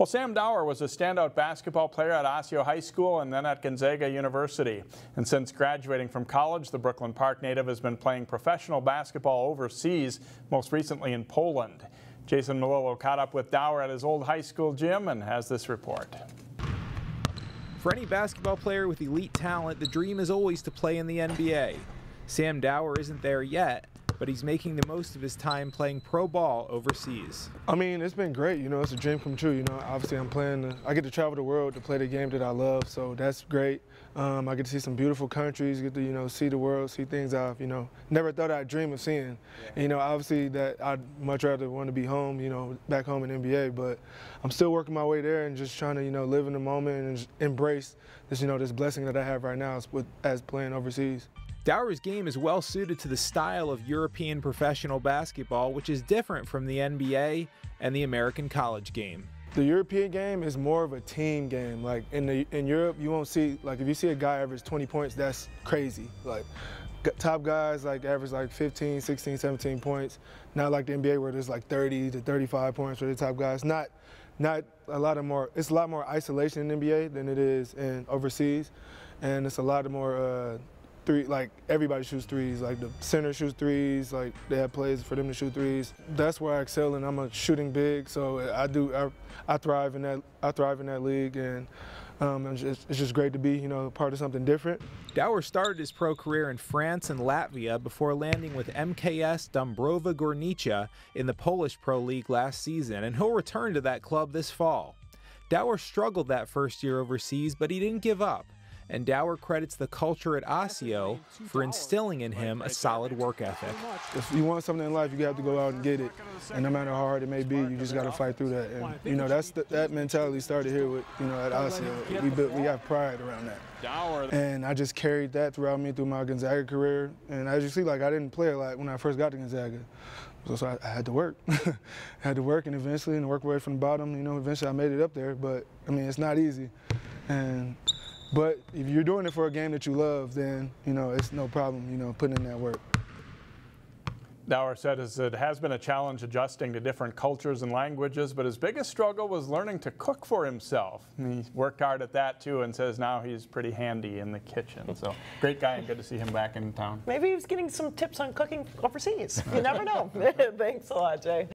Well, Sam Dower was a standout basketball player at Osseo High School and then at Gonzaga University. And since graduating from college, the Brooklyn Park native has been playing professional basketball overseas, most recently in Poland. Jason Malolo caught up with Dower at his old high school gym and has this report. For any basketball player with elite talent, the dream is always to play in the NBA. Sam Dower isn't there yet, but he's making the most of his time playing pro ball overseas. I mean, it's been great. You know, it's a dream come true. You know, obviously I'm playing, I get to travel the world to play the game that I love, so that's great. Um, I get to see some beautiful countries, get to, you know, see the world, see things I've, you know, never thought I'd dream of seeing. And, you know, obviously that I'd much rather want to be home, you know, back home in NBA, but I'm still working my way there and just trying to, you know, live in the moment and embrace this, you know, this blessing that I have right now with, as playing overseas. Dower's game is well suited to the style of European professional basketball, which is different from the NBA and the American college game. The European game is more of a team game. Like in the in Europe, you won't see like if you see a guy average 20 points, that's crazy. Like top guys like average like 15, 16, 17 points. Not like the NBA where there's like 30 to 35 points for the top guys. Not not a lot of more. It's a lot more isolation in NBA than it is in overseas, and it's a lot more. Uh, three like everybody shoots threes like the center shoots threes like they have plays for them to shoot threes. That's where i excel and i'm a shooting big so i do i, I thrive in that i thrive in that league and um, it's, just, it's just great to be you know part of something different. Dower started his pro career in france and latvia before landing with mks dąbrowa górnicza in the polish pro league last season and he'll return to that club this fall. Dower struggled that first year overseas but he didn't give up and Dower credits the culture at Osseo for instilling in him a solid work ethic. If you want something in life, you have to go out and get it. And no matter how hard it may be, you just got to fight through that. And, you know, that's the, that mentality started here with, you know, at Osseo. We, built, we have pride around that. And I just carried that throughout me through my Gonzaga career. And as you see, like, I didn't play a lot when I first got to Gonzaga. So, so I, I, had to work. I had to work and eventually and work away from the bottom, you know, eventually I made it up there. But, I mean, it's not easy. And but if you're doing it for a game that you love, then you know it's no problem. You know, putting in that work. Dower said it has been a challenge adjusting to different cultures and languages, but his biggest struggle was learning to cook for himself. he worked hard at that too and says now he's pretty handy in the kitchen. So great guy and good to see him back in town. Maybe he was getting some tips on cooking overseas. You never know. Thanks a lot, Jay.